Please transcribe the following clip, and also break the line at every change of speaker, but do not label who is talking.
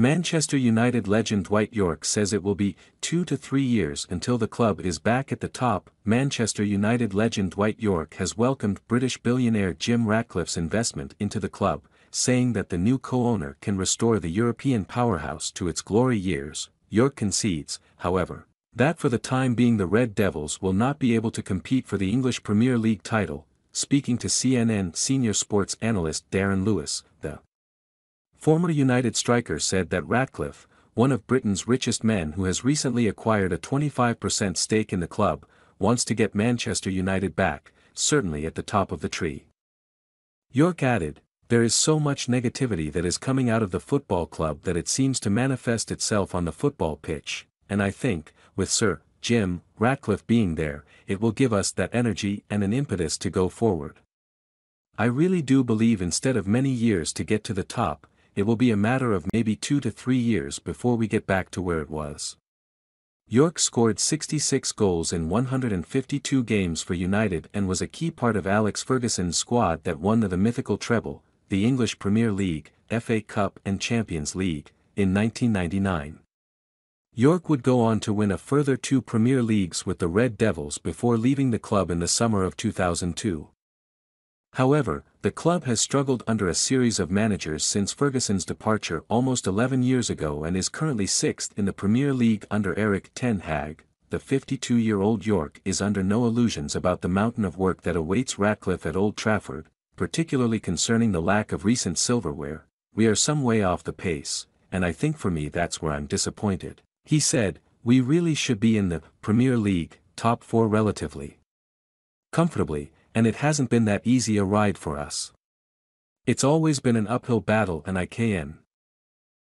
Manchester United legend Dwight Yorke says it will be two to three years until the club is back at the top. Manchester United legend Dwight Yorke has welcomed British billionaire Jim Ratcliffe's investment into the club, saying that the new co-owner can restore the European powerhouse to its glory years. Yorke concedes, however, that for the time being the Red Devils will not be able to compete for the English Premier League title, speaking to CNN senior sports analyst Darren Lewis, the Former United striker said that Ratcliffe, one of Britain's richest men who has recently acquired a 25% stake in the club, wants to get Manchester United back, certainly at the top of the tree. Yorke added, there is so much negativity that is coming out of the football club that it seems to manifest itself on the football pitch, and I think, with Sir Jim Ratcliffe being there, it will give us that energy and an impetus to go forward. I really do believe instead of many years to get to the top, it will be a matter of maybe two to three years before we get back to where it was. Yorke scored 66 goals in 152 games for United and was a key part of Alex Ferguson's squad that won the mythical treble, the English Premier League, FA Cup and Champions League, in 1999. Yorke would go on to win a further two Premier Leagues with the Red Devils before leaving the club in the summer of 2002. However, the club has struggled under a series of managers since Ferguson's departure almost 11 years ago and is currently sixth in the Premier League under Erik ten Hag. The 52-year-old Yorke is under no illusions about the mountain of work that awaits Ratcliffe at Old Trafford, particularly concerning the lack of recent silverware. We are some way off the pace, and I think for me that's where I'm disappointed. He said, we really should be in the Premier League, top four relatively comfortably, and it hasn't been that easy a ride for us. It's always been an uphill battle and I can.